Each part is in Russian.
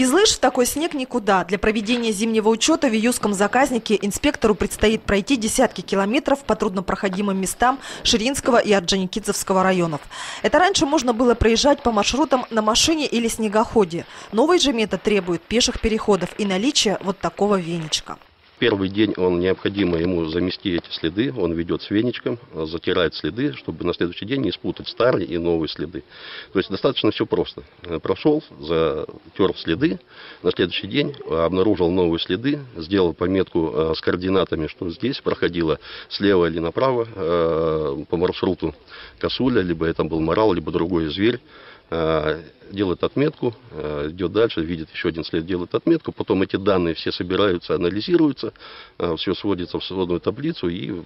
Без лыж в такой снег никуда. Для проведения зимнего учета в июском заказнике инспектору предстоит пройти десятки километров по труднопроходимым местам Ширинского и Орджоникидзевского районов. Это раньше можно было проезжать по маршрутам на машине или снегоходе. Новый же метод требует пеших переходов и наличия вот такого веничка первый день он необходимо ему замести эти следы, он ведет с веничком, затирает следы, чтобы на следующий день не спутать старые и новые следы. То есть достаточно все просто. Прошел, затер следы, на следующий день обнаружил новые следы, сделал пометку э, с координатами, что здесь проходило слева или направо э, по маршруту косуля, либо это был морал, либо другой зверь. Э, делает отметку, э, идет дальше, видит еще один след, делает отметку, потом эти данные все собираются, анализируются, э, все сводится в сводную таблицу и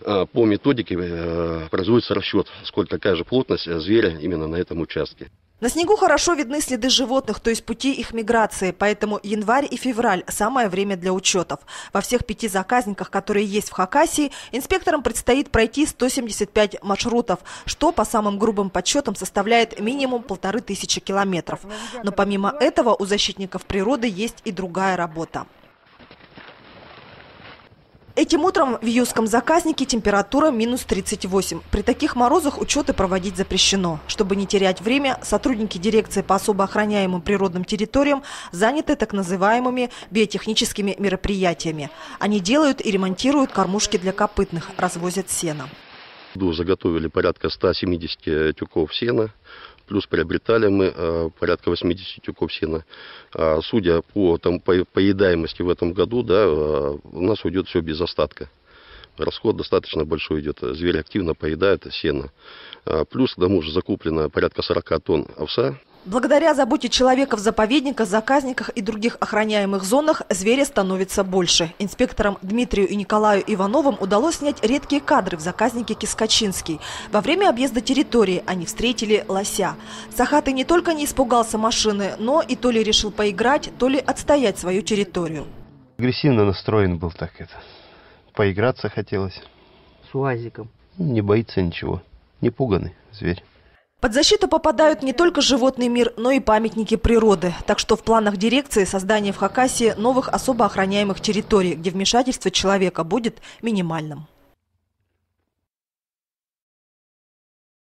по методике производится расчет, сколько какая же плотность зверя именно на этом участке. На снегу хорошо видны следы животных, то есть пути их миграции, поэтому январь и февраль – самое время для учетов. Во всех пяти заказниках, которые есть в Хакасии, инспекторам предстоит пройти 175 маршрутов, что по самым грубым подсчетам составляет минимум полторы тысячи километров. Но помимо этого у защитников природы есть и другая работа. Этим утром в Юском заказнике температура минус 38. При таких морозах учеты проводить запрещено. Чтобы не терять время, сотрудники дирекции по особо охраняемым природным территориям заняты так называемыми биотехническими мероприятиями. Они делают и ремонтируют кормушки для копытных, развозят сено. Заготовили порядка 170 тюков сена плюс приобретали мы э, порядка 80 тюков сена. А, судя по там, по поедаемости в этом году, да, э, у нас уйдет все без остатка. Расход достаточно большой идет. Звери активно поедают сено. А, плюс к тому же закуплено порядка 40 тонн овса Благодаря заботе человека в заповедниках, заказниках и других охраняемых зонах зверя становится больше. Инспекторам Дмитрию и Николаю Ивановым удалось снять редкие кадры в заказнике Кискачинский. Во время объезда территории они встретили лося. Сахатый не только не испугался машины, но и то ли решил поиграть, то ли отстоять свою территорию. Агрессивно настроен был так это. Поиграться хотелось. С уазиком. Не боится ничего. Не пуганный зверь. Под защиту попадают не только животный мир, но и памятники природы. Так что в планах дирекции создание в Хакасии новых особо охраняемых территорий, где вмешательство человека будет минимальным.